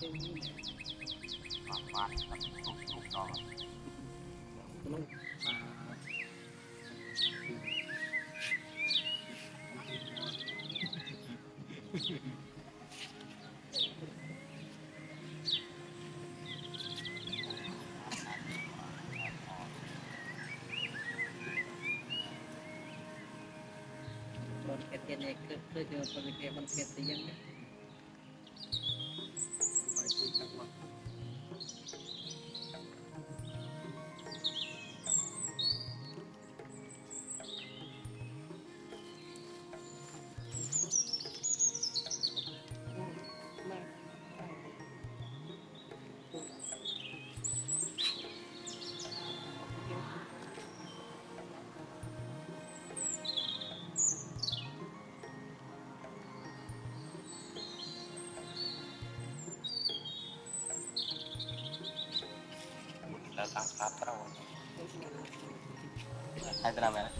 ទេនេះបាទបាទទឹកទុកទុកដល់ហ្នឹងបាទនទៀតនេះគឺគឺយើងពលវិទ្យាបន្ទាបទៅយ៉ាងណា Hyderabad.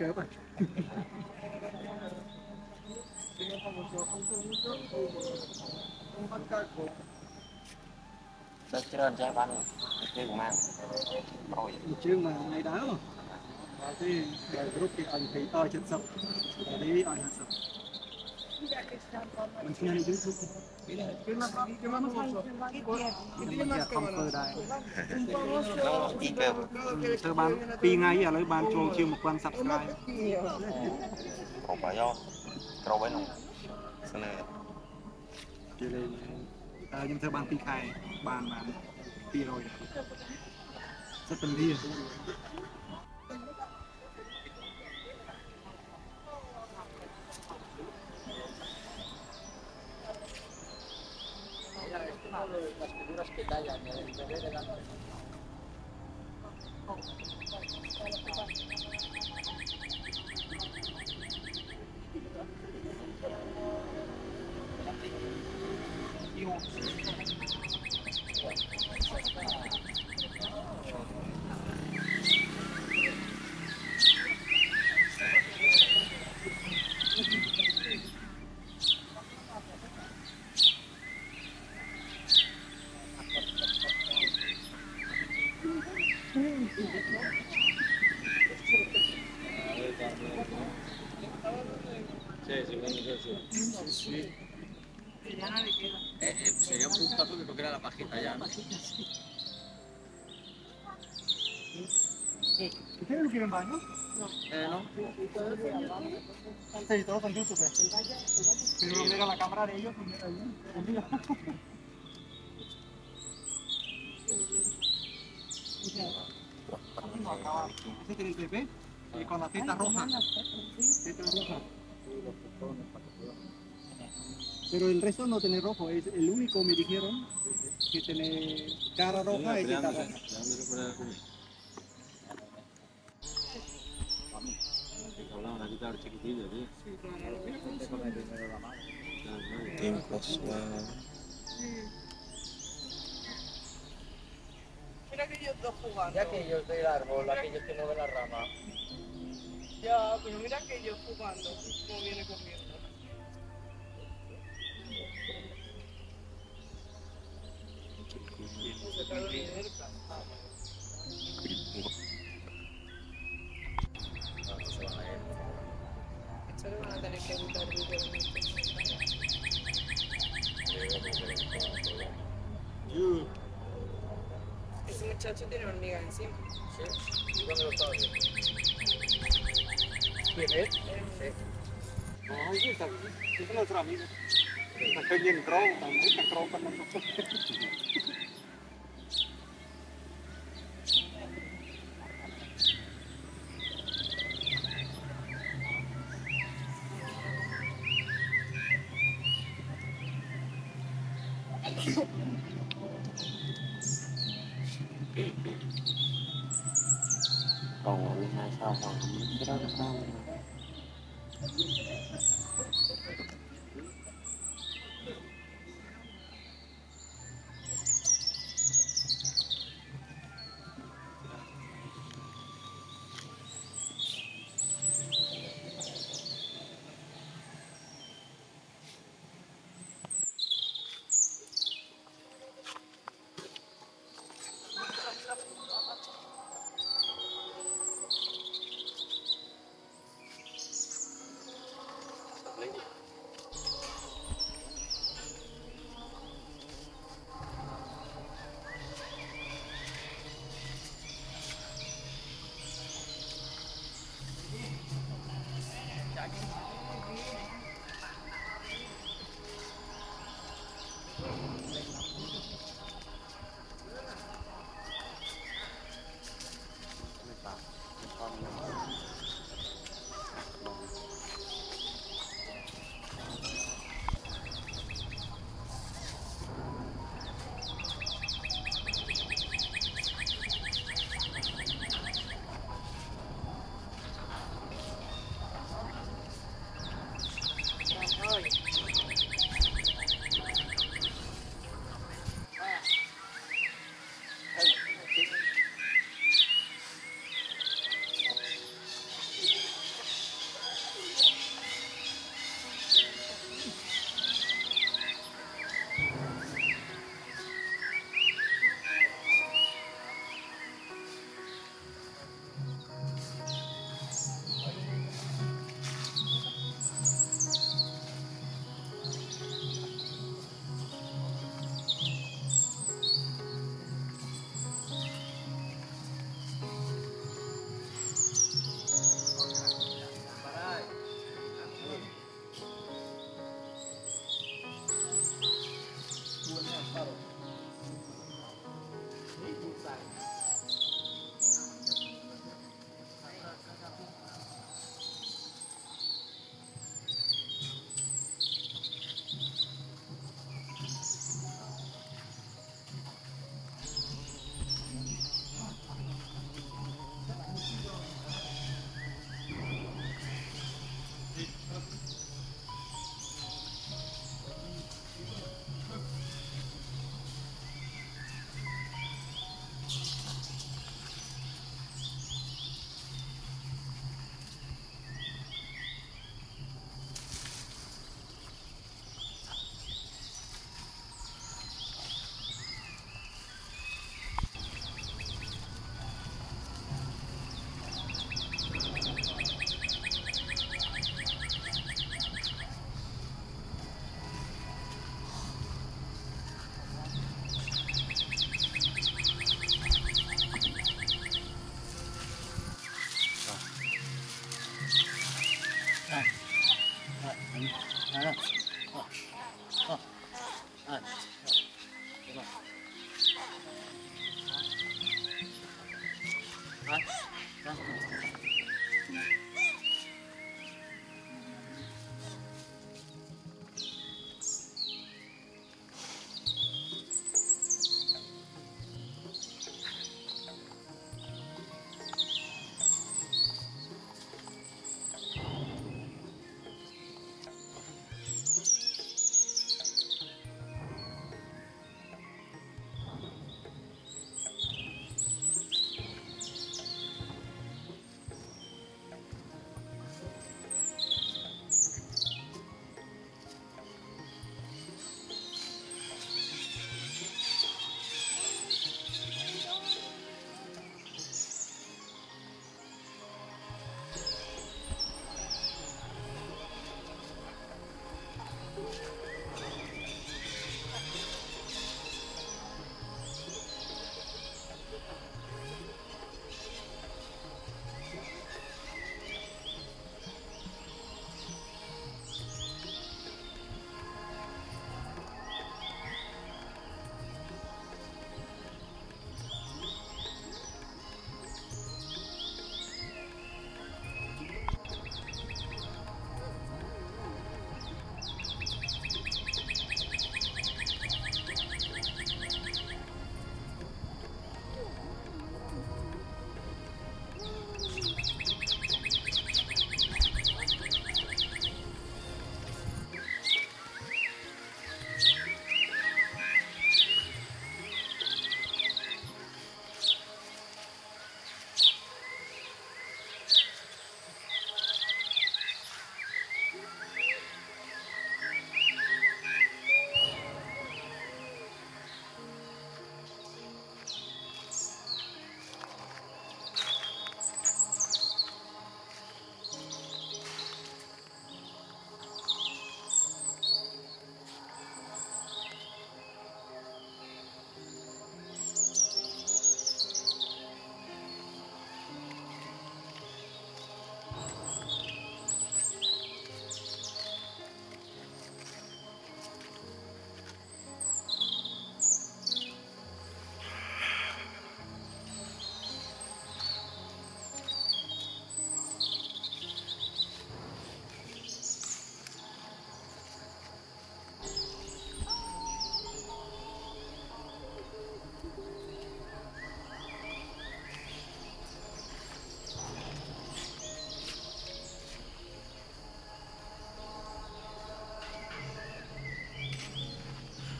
kéo bạn đất trơn ra ban chứ mà rồi chứ mà ngày đá mà thì để rút cái ảnh thì to chân sập đi ảnh hạt sập មិនស្មានយើងទុកគេមកគេមកមកគេមកខំធ្វើដែរធ្វើបាន2ថ្ងៃឥឡូវបានចូលជាង1000 subscribe បងបាយត្រូវហើយនោះស្នើគេលេងតើខ្ញុំធ្វើបាន2ខែបានបាន200សិតពលា las figuras que tallan el bebé delante. Eh, eh, sería un puntazo que cogiera la pajita ya, ¿no? ¿Ustedes no quieren baño? Eh, no. Sí, todos en YouTube. Pero mira la cámara de ellos. Mira, mira. Ese es el bebé y con la teta roja. Teta roja. Pero el resto no tiene rojo, es el único me dijeron que tiene cara roja y teta roja. Tiempos más. Mira que ellos dos jugando. Ya que ellos del árbol, aquellos que mueven la rama. Ya, pero mira que ellos jugando. Como viene comiendo. Se muchacho tiene hormigas encima. ¿Y dónde lo estaba viendo? ¿Quién es? No, sí, está bien. Es nuestro amigo. Está bien crow, también está con nosotros.